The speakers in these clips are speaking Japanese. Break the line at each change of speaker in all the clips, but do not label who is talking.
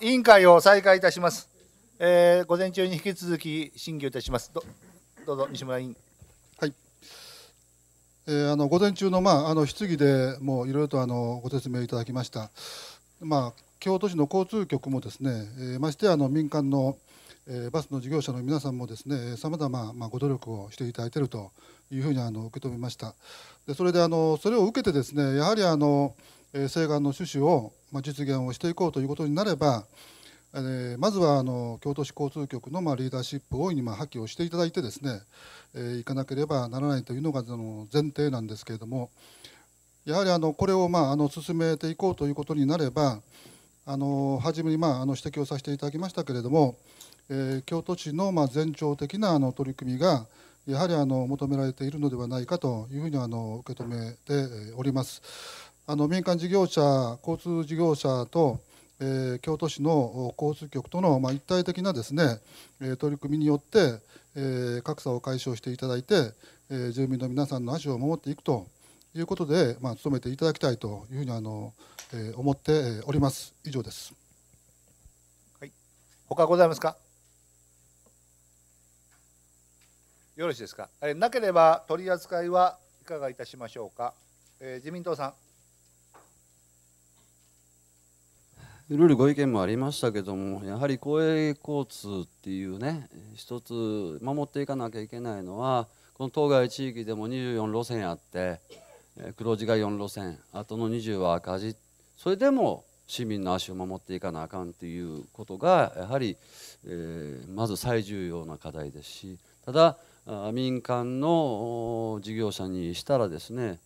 委員会を再開いたします。えー午前中に引き続き審議をいたします。どどうぞ、西村委員。
はいえーあの午前中の,、まあ、あの質疑でもういろいろとあのご説明いただきました、まあ、京都市の交通局もですね、えーましてあの民間の、えーバスの事業者の皆さんもですねさまざままあご努力をしていただいているというふうにあの受け止めましたでそれであのそれを受けてですねやはりあの、え請願の趣旨を、まあ、実現をしていこうということになればえまずはあの京都市交通局のまリーダーシップを大いにまあ発揮をしていただいてですね、えーいかなければならないというのがその前提なんですけれどもやはりあのこれをまああの進めていこうということになればあの初めにまああの指摘をさせていただきましたけれども、えー京都市のま前兆的なあの取り組みがやはりあの求められているのではないかというふうにあの受け止めております。あの民間事業者、交通事業者と、えー京都市の交通局との、まあ、一体的なですね、え取り組みによって、えー格差を解消していただいて、えー住民の皆さんの足を守っていくということで、まあ、努めていただきたいというふうにあの、えー思っております。以上です。
はい他ございますか？よろしいですか？えーなければ取り扱いはいかがいたしましょうか？えー自民党さん。
いろいろご意見もありましたけどもやはり公営交通っていうね一つ守っていかなきゃいけないのはこの当該地域でも24路線あって黒字が4路線あとの20は赤字。それでも市民の足を守っていかなあかんっていうことがやはり、えーまず最重要な課題ですしただ民間の事業者にしたらですね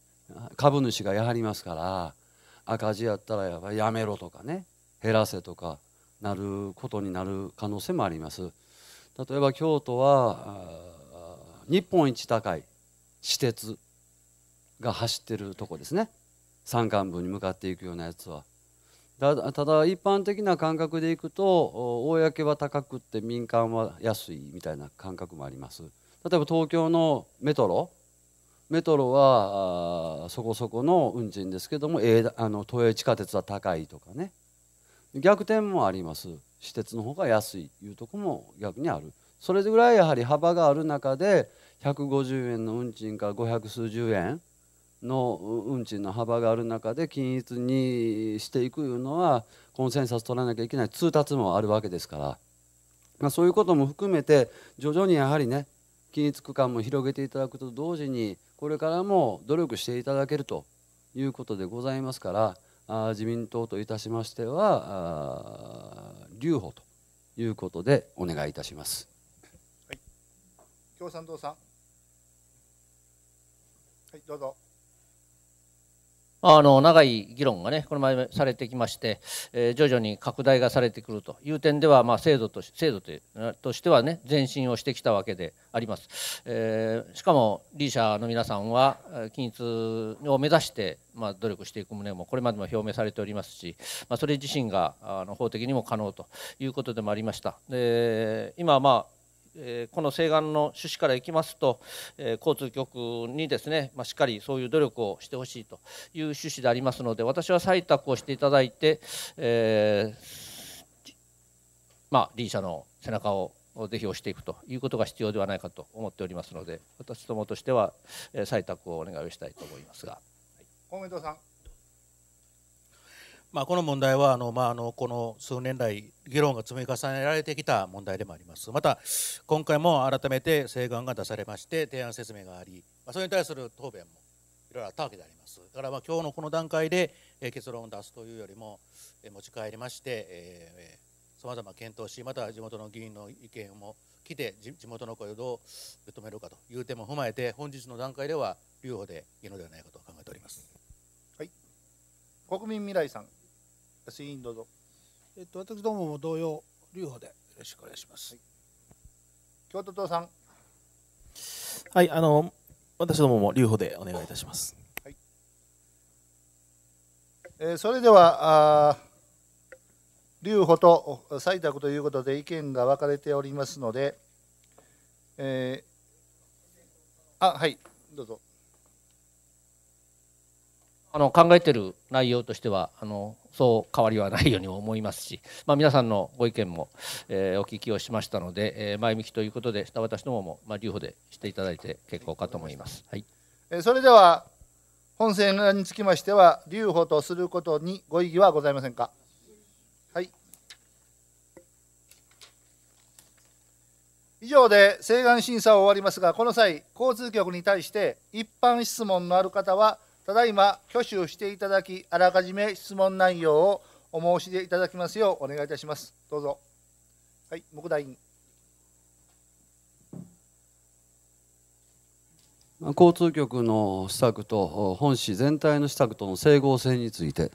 株主がやはりますから赤字やったらやめろとかね減らせとかなることになる可能性もあります。例えば京都は日本一高い私鉄が走ってるとこですね。山間部に向かっていくようなやつは。だただ一般的な感覚でいくと公は高くって民間は安いみたいな感覚もあります。例えば東京のメトロ。メトロはあそこそこの運賃ですけども、えーあの都営地下鉄は高いとかね。逆転もあります。私鉄の方が安いいうとこも逆にある。それぐらいやはり幅がある中で150円の運賃から500数十円の運賃の幅がある中で均一にしていくいうのはコンセンサス取らなきゃいけない通達もあるわけですから、まあ、そういうことも含めて徐々にやはりね均一区間も広げていただくと同時にこれからも努力していただけるということでございますから自民党といたしましては留保ということでお願いいたします。
はい共産党さん。はい、どうぞ。
あの長い議論がね、これまでされてきまして、えー徐々に拡大がされてくるという点では、まあ、制度とし制度ととしてはね、前進をしてきたわけであります。えーしかも、リーシャの皆さんは、均一を目指して、まあ、努力していく旨も、これまでも表明されておりますし、まあ、それ自身があの法的にも可能ということでもありました。で今、まあえこの請願の趣旨からいきますと、え交通局にですね、まあ、しっかりそういう努力をしてほしいという趣旨でありますので、私は採択をしていただいて、えーまあ、リー社の背中をぜひ押していくということが必要ではないかと思っておりますので、私どもとしては、採択をお願いをしたいと思いますが。
公明党さん。
まあ、この問題はあの、まあ、あのこの数年来議論が積み重ねられてきた問題でもありますまた今回も改めて請願が出されまして提案説明があり、まあ、それに対する答弁もいろいろあったわけでありますだからまあ今日のこの段階で結論を出すというよりも持ち帰りましてさまざま検討しまた地元の議員の意見も来て地元の声をどう受け止めるかという点も踏まえて本日の段階では留保でいいのではないかと考えております。
国民未来さん。安井委員どうぞ。
えっと、私どもも同様、留保でよろしくお願いします。
京都党さん。
はい、あの、私どもも留保でお願いいたします。
えーそれでは、あー留保と採択ということで意見が分かれておりますので、えーあ、はい、どうぞ。
あの考えている内容としてはあのそう変わりはないように思いますし、まあ、皆さんのご意見も、えー、お聞きをしましたので、えー、前向きということで私どもも、まあ、留保でしていただいて結構かと思います。はい、
えそれでは本選につきましては留保とすることにご異議はございませんか？はい以上で請願審査を終わりますが、この際、交通局に対して一般質問のある方は、ただいま挙手していただき、あらかじめ質問内容をお申し出いただきますようお願いいたします。どうぞ。はい、木大員。
交通局の施策と本市全体の施策との整合性について。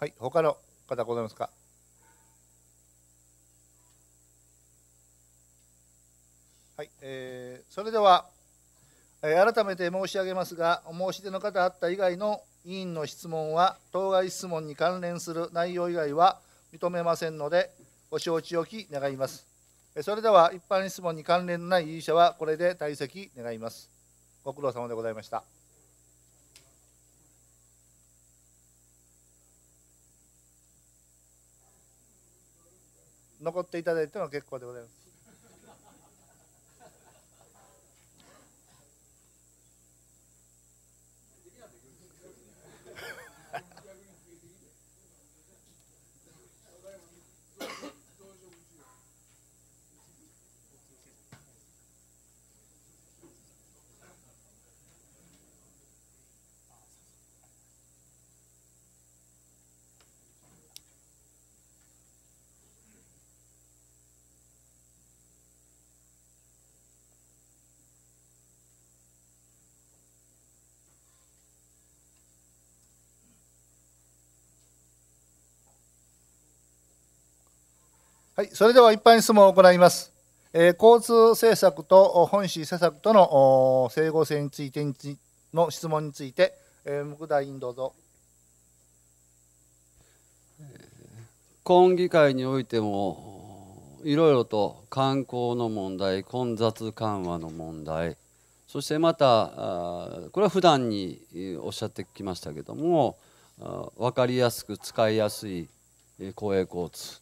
はい、他の方ございますか？はい、えー、それでは、えー、改めて申し上げますが、お申し出の方あった以外の委員の質問は、当該質問に関連する内容以外は認めませんので、ご承知おき願います。それでは、一般質問に関連のない有者は、これで退席願います。ご苦労様でございました。残っていただいても結構でございます。はい、それでは一般質問を行います。えー、交通政策と本市施策との整合性についての質問について、えー、向田委員どうぞ。
今議会においてもいろいろと観光の問題混雑緩和の問題そしてまたこれは普段におっしゃってきましたけども分かりやすく使いやすい公営交通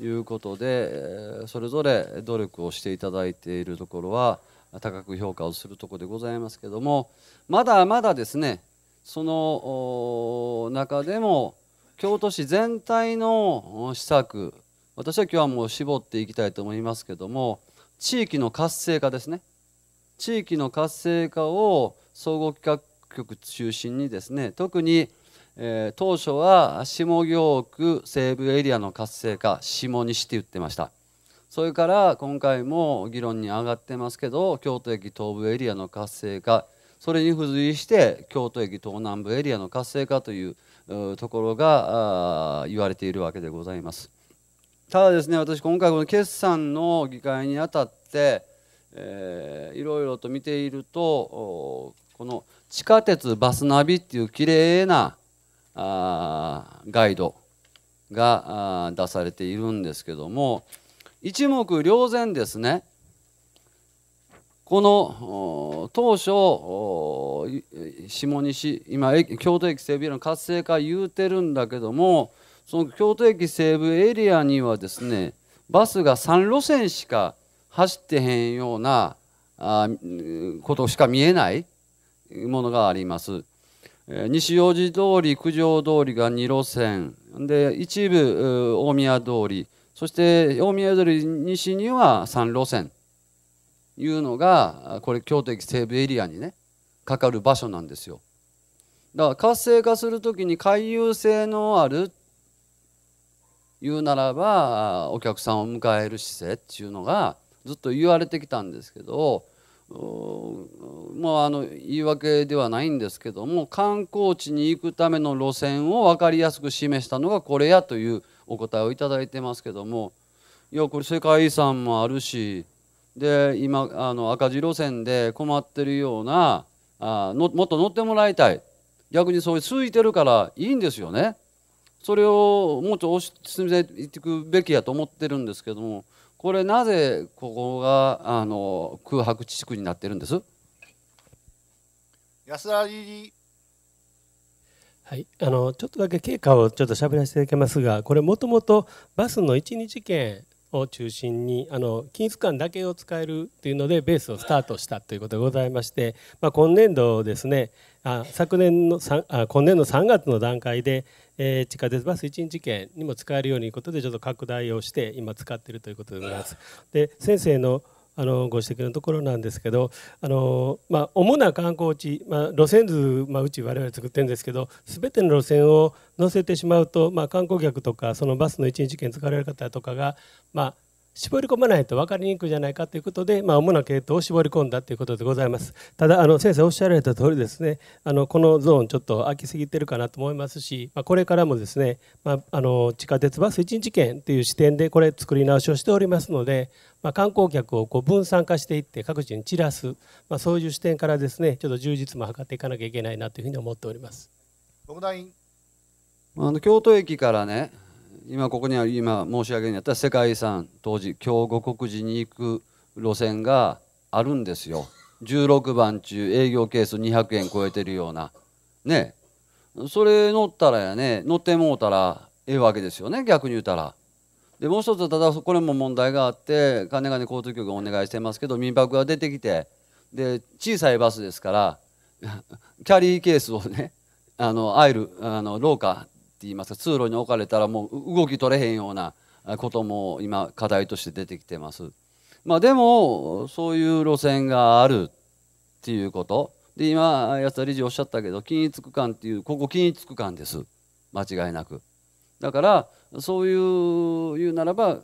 いうことでそれぞれ努力をしていただいているところは高く評価をするところでございますけどもまだまだですねその中でも京都市全体の施策私は今日はもう絞っていきたいと思いますけども地域の活性化ですね。地域の活性化を総合企画局中心にですね特にえー、当初は下京区西部エリアの活性化下西って言ってました。それから今回も議論に上がってますけど京都駅東部エリアの活性化それに付随して京都駅東南部エリアの活性化というところが言われているわけでございます。ただですね私今回この決算の議会にあたって、えー、いろいろと見ているとこの地下鉄バスナビっていうきれいなあガイドが出されているんですけども一目瞭然ですねこの当初下西今京都駅西部エリアの活性化言うてるんだけどもその京都駅西部エリアにはですねバスが3路線しか走ってへんようなことしか見えないものがあります。西大路通り九条通りが2路線。で一部大宮通り。そして大宮通り西には3路線。いうのがこれ京都駅西部エリアにねかかる場所なんですよ。だから活性化する時に回遊性のある言うならばお客さんを迎える施設っていうのがずっと言われてきたんですけどまあ、あの言い訳ではないんですけども観光地に行くための路線を分かりやすく示したのがこれやというお答えをいいてますけどもいやこれ世界遺産もあるしで今あの赤字路線で困ってるようなあのもっと乗ってもらいたい逆にそういう空いてるからいいんですよね。それをもうちょっと推し進めていくべきやと思ってるんですけどもこれなぜここがあの空白地区になってるんです？
安田理事。
はい、あのちょっとだけ経過をちょっと喋らせていただきますが、これもともとバスの1日券を中心にあの均一感だけを使えるというのでベースをスタートしたということでございまして、まあ、今年度ですねあ昨年の3あ今年の3月の段階で、えー地下鉄バス1日券にも使えるようにということでちょっと拡大をして今使っているということでございます。で先生のあのご指摘のところなんですけどあの、まあ、主な観光地、まあ、路線図、まあ、うち我々作ってるんですけど全ての路線を載せてしまうと、まあ、観光客とかそのバスの1日券使われる方とかが、まあ、絞り込まないと分かりにくいじゃないかということで、まあ、主な系統を絞り込んだということでございますただあの先生おっしゃられた通りですねあのこのゾーンちょっと空きすぎてるかなと思いますし、まあ、これからもですね、まあ、あの地下鉄バス1日券という視点でこれ作り直しをしておりますので、まあ、観光客をこう分散化していって各地に散らす、まあ、そういう視点からですねちょっと充実も図っていかなきゃいけないなというふうに思っております。
国
あの京都駅からね今ここにある今申し上げるんやった世界遺産当時京五国寺に行く路線があるんですよ。16番中営業係数200円超えてるような。ね。それ乗ったらやね乗ってもうたらええわけですよね逆に言うたら。でもう一つただこれも問題があって金金交通局がお願いしてますけど民泊が出てきてで小さいバスですからキャリーケースをねあのアイルあの廊下って言いますか通路に置かれたらもう動き取れへんようなことも今課題として出てきてます。まあ、でもそういう路線があるっていうことで今安田理事おっしゃったけど均一区間っていうここ均一区間です間違いなく。だからそういう言うならば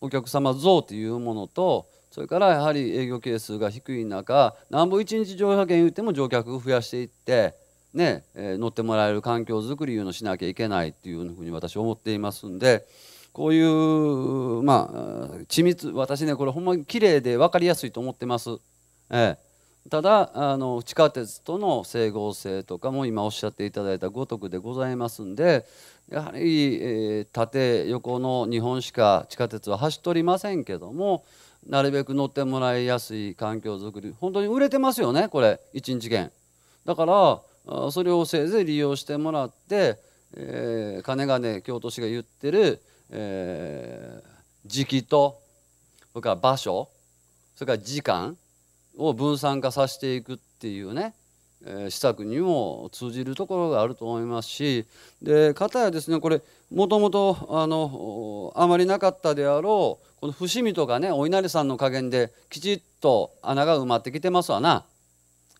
お客様増というものとそれからやはり営業係数が低い中なんぼ一日乗車券言っても乗客増やしていって、ねえ乗ってもらえる環境づくりのをしなきゃいけないっていうふうに私は思っていますんでこういうまあ緻密私ねこれほんまに綺麗で分かりやすいと思ってます。ええただあの地下鉄との整合性とかも今おっしゃっていただいたごとくでございますんでやはり、えー縦横の2本しか地下鉄は走っておりませんけどもなるべく乗ってもらいやすい環境づくり本当に売れてますよねこれ1日券だからそれをせいぜい利用してもらって、えー金がね京都市が言ってる、えー時期とそれから場所それから時間を分散化させていくっていうね、えー施策にも通じるところがあると思いますしで片やですねこれもともとあのあまりなかったであろうこの伏見とかねお稲荷さんの加減できちっと穴が埋まってきてますわな。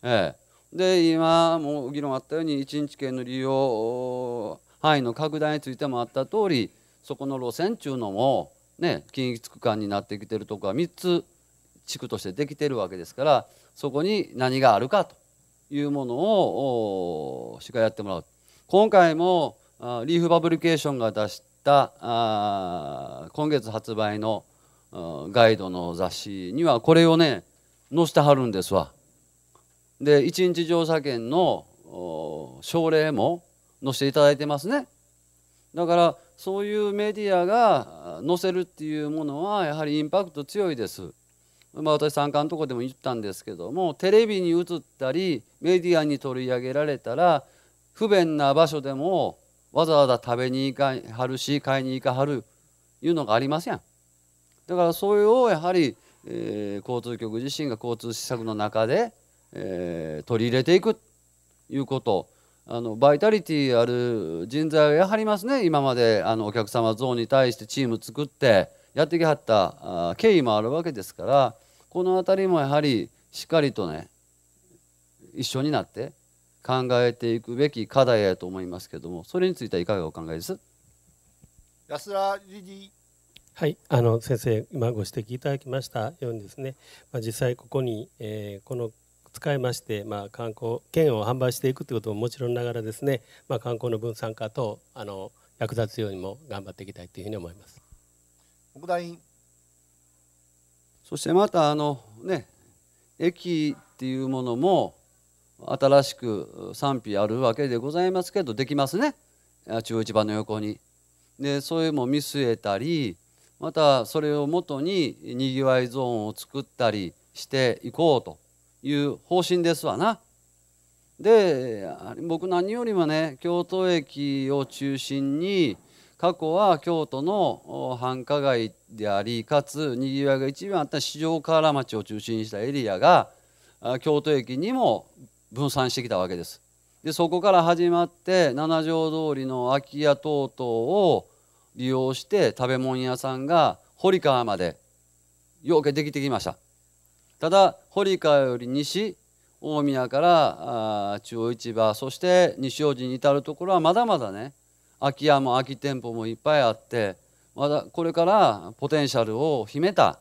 ええ、で今もう議論あったように一日券の利用範囲の拡大についてもあった通りそこの路線っていうのもね均一区間になってきてるとこは3つ地区としてできてるわけですからそこに何があるかというものをおしかやってもらう今回もあリーフパブリケーションが出した今月発売のガイドの雑誌にはこれをね載せてはるんですわ。で一日乗車券の奨励も載せていただいてますね。だからそういうメディアが載せるっていうものはやはりインパクト強いです。まあ、私参加のとこでも言ったんですけどもテレビに映ったりメディアに取り上げられたら不便な場所でもわざわざ食べに行かはるし買いに行かはるいうのがありません。だからそれをやはり、えー交通局自身が交通施策の中で、えー取り入れていくということ。あのバイタリティある人材がやはりますね。今まであのお客様像に対してチーム作ってやってきはったあ経緯もあるわけですからこの辺りもやはりしっかりとね一緒になって考えていくべき課題やと思いますけどもそれについてはいかがお考えです？
安田理事。
はい、あの先生今ご指摘いただきましたようにですね、まあ、実際ここに、えーこの使いまして、まあ、観光券を販売していくということももちろんながらですね、まあ、観光の分散化とあの役立つようにも頑張っていきたいというふうに思います。
国大員
そしてまたあのね駅っていうものも新しく賛否あるわけでございますけどできますねあ中央市場の横に。でそういうのも見据えたりまたそれをもとににぎわいゾーンを作ったりしていこうという方針ですわな。で僕何よりもね京都駅を中心に過去は京都の繁華街でありかつにぎわいが一番あった四条河原町を中心にしたエリアが京都駅にも分散してきたわけです。でそこから始まって七条通りの空き家等々を利用して食べ物屋さんが堀川までようけできてきましたただ堀川より西大宮から中央市場そして西大路に至るところはまだまだね空き家も空き店舗もいっぱいあってまだこれからポテンシャルを秘めた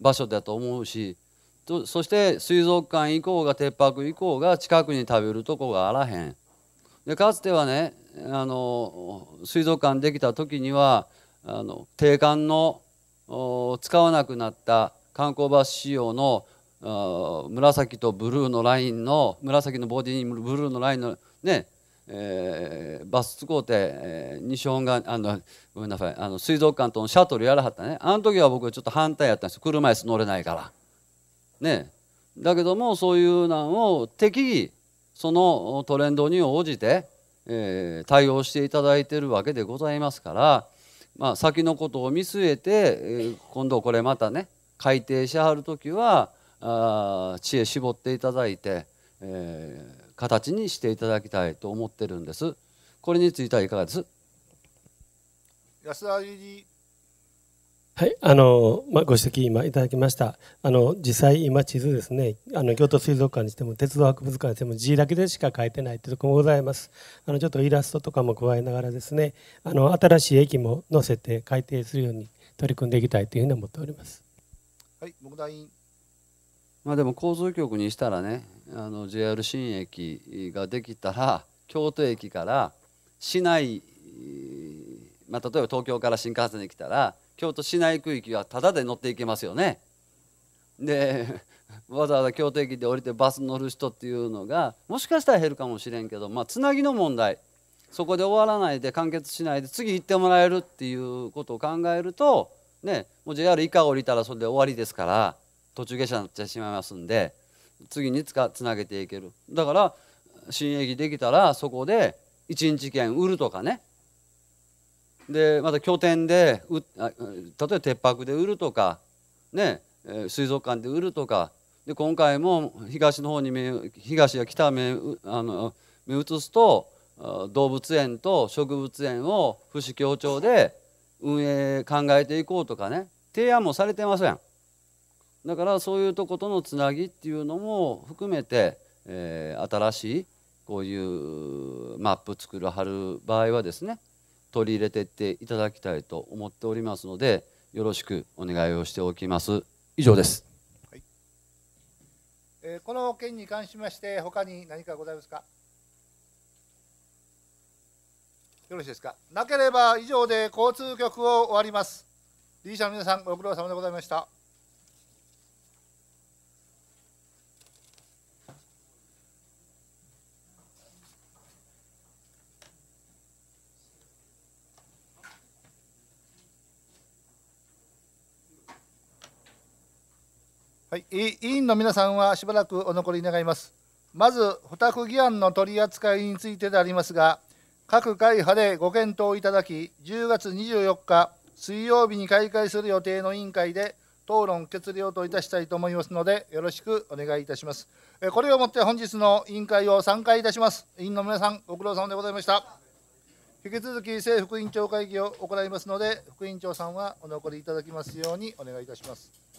場所だと思うしそして水族館以降が鉄泊以降が近くに食べるとこがあらへん。でかつてはねあの水族館できた時にはあの定館の使わなくなった観光バス仕様の紫とブルーのラインの紫のボディにブルーのラインのねえー、バス使うて、えー、西本があのごめんなさいあの水族館とのシャトルやらはったねあの時は僕はちょっと反対やったんです車椅子乗れないからねだけどもそういうのを適宜そのトレンドに応じて、えー、対応していただいてるわけでございますからまあ、先のことを見据えて、えー、今度これまたね改定しはる時はあ知恵絞っていただいて、えー、形にしていただきたいと思ってるんです。これについてはいかがです？
安田
はい、あの、まあ、ご指摘今いただきました。あの、実際今地図ですね、あの、京都水族館にしても、鉄道博物館にしても字だけでしか書いてないというところもございます。あの、ちょっとイラストとかも加えながらですね、あの、新しい駅も載せて改定するように取り組んでいきたいというふうに思っております。
はい、木大委員。
まあでも交通局にしたらね、あの JR 新駅ができたら、京都駅から市内、まあ、例えば東京から新幹線に来たら京都市内区域はタダで乗っていけますよね。で わざわざ京都駅で降りてバス乗る人っていうのがもしかしたら減るかもしれんけどまあつなぎの問題そこで終わらないで完結しないで次行ってもらえるっていうことを考えるとねもう JR 以下降りたらそれで終わりですから途中下車になってしまいますんで次につかつなげていける。だから新駅できたらそこで1日券売るとかね。でまた拠点で例えば鉄泊で売るとか、ね、水族館で売るとか。で今回も東の方に目東や北目あの目移すと動物園と植物園を府市協調で運営考えていこうとかね。提案もされてません。だからそういうとことのつなぎっていうのも含めて、えー、新しいこういうマップ作るはる場合はですね取り入れていっていただきたいと思っておりますのでよろしくお願いをしておきます。以上です、はい。
えー、この件に関しまして他に何かございますか？よろしいですか？なければ以上で交通局を終わります。理事者の皆さんご苦労様でございました。はい、委員の皆さんはしばらくお残り願います。まず、付託議案の取り扱いについてでありますが、各会派でご検討いただき、10月24日水曜日に開会する予定の委員会で討論決了といたしたいと思いますので、よろしくお願いいたします。これをもって本日の委員会を参加いたします。委員の皆さん、ご苦労様でございました。引き続き政副委員長会議を行いますので、副委員長さんはお残りいただきますようにお願いいたします。